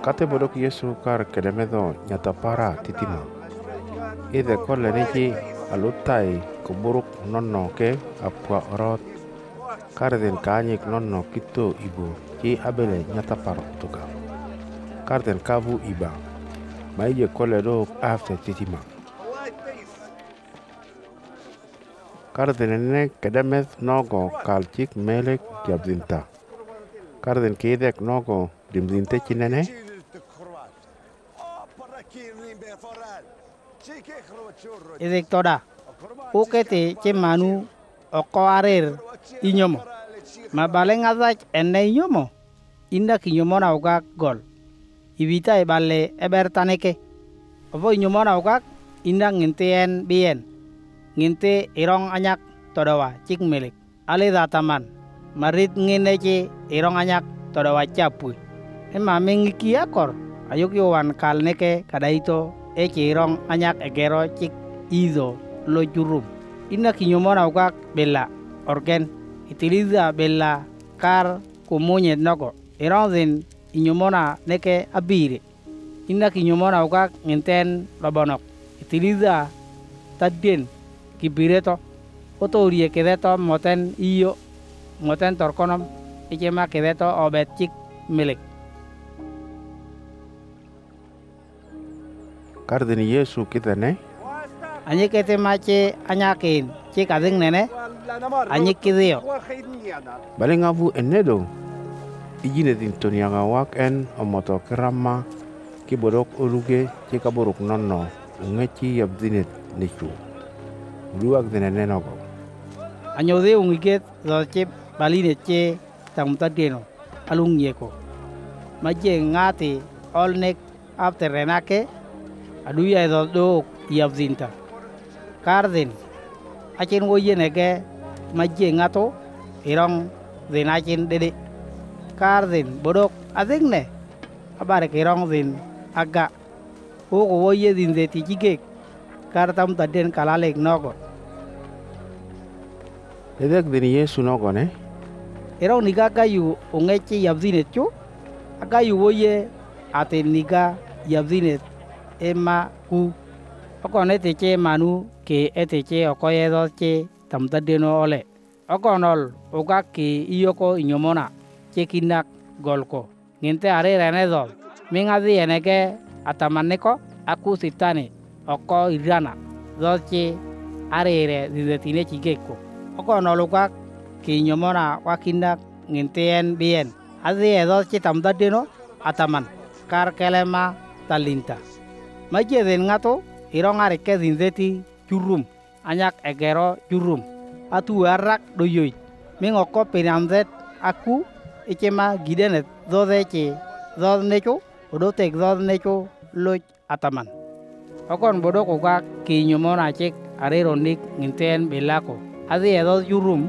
κάθε μπορώ και γέσου κάρ και λέμε εδώ για τα παρά τι τίμα. Είδε κόλλε ρίχη αλούτάει κομπούρου κνόνο και από αρώ κάρ δεν κάνει κνόνο κοιτώ ύπου και άμπελε για τα παρά το κάρ. Κάρ δεν κάβου ύπα. Μα είδε κόλλε ρο αυτε τι τίμα. Κάρ δεν είναι κεντέμεθ νόγο καλτικ μέλε και απδυντά. Κάρ δεν dimzinte chinene. Edek toda. Ukete che manu oko arer inyomo. Ma baleng azach enne inyomo. Inda kinyomo na ugak gol. Ibita e balle eber taneke. Opo inyomo na ugak inda nginte en bien. Nginte irong anyak todawa cik milik. Ale dataman. Marit ngine ce irong anyak todawa capui. Ema mengiki akor. Ayuk yowan kalne neke kadaito e cirong anyak egero chik izo lo jurum. Ina kinyomona ukak bella orgen itiliza bella kar kumunye nogo. Irong inyomona neke abire. Ina kinyomona ukak nginten lobonok. Itiliza tadien kibireto. Otorie kedeto moten iyo, moten torkonom ichema kedeto obet chik milik. kardini Yesu kitane. Anyi kete mache anyakin, che kadeng nene, anyi kidio. Baling abu ene do. Ijine din tonianga wak en omoto kerama, kiborok uruge, cik aborok nono, ungeci yabdinet nichu. Uruak dene nenogo. Anyode do zoce baline ce tamutadeno, alung yeko. Maje ngati olnek after renake, aduya do do yabzinta. Karden acin wo yene ke maje ngato irong zin acin dede. Karden bodok ading ne abare kirong zin aga. Wo ko wo ye zin zeti jigek kartam taden kalalek nogo. Edek dini Yesu nogo ne. Irong niga kayu ungechi yabzinet chu. Akayu wo ye ate niga yabzinet ema ku. Okon ete che manu ke ete che okoye do che tamtadeno ole. Okonol uga ke iyoko inyomona, che kinak golko. Nginte are rene dol. Mingazi eneke atamaneko aku sitane oko irana. Do che are re didetine chikeko. Okonol uga ke inyomona wakinak nginteen bien. Azi edo che tamtadeno ataman. Kar kelema talinta. Maje den ngato irong are ke zinzeti anyak egero churum atu e arak doyoy mingoko pinamzet aku ichema gidenet dode che necho, odotek dod necho loj ataman. Okon bodo koga kinyomona chek, arero nik nginten belako. Adi edo jurum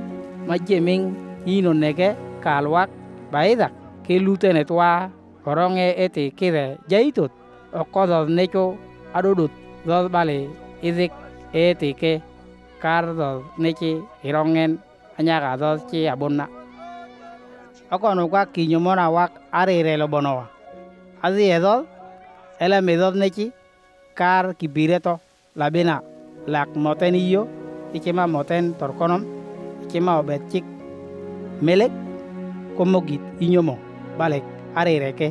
majeming ino nege kalwak baidak ke lutenet wa koronge ete kide jaitot. Okodod necho adodot dod bale izik ete ke kar dod nechi irongen anyaga dod chi abonna. Okonu kwa kinyomona wak arire lo bonowa azi edod ele me dod nechi kar kibireto labina lak moten iyo ichima moten torkonom ichima obet chik melek komogit inyomo balek arire ke